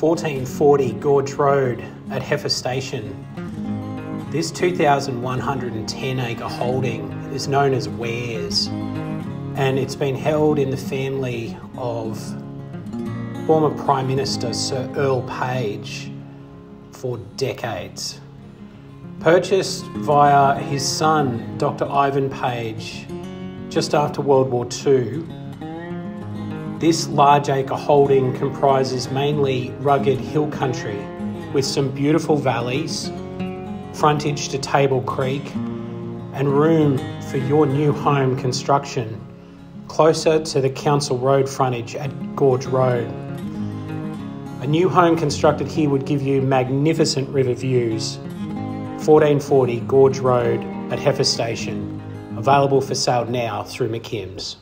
1440 Gorge Road at Heifer Station. This 2,110 acre holding is known as Wares and it's been held in the family of former Prime Minister Sir Earle Page for decades. Purchased via his son, Dr. Ivan Page, just after World War II, this large acre holding comprises mainly rugged hill country with some beautiful valleys, frontage to Table Creek, and room for your new home construction closer to the council road frontage at Gorge Road. A new home constructed here would give you magnificent river views. 1440 Gorge Road at Heifer Station, available for sale now through McKimm's.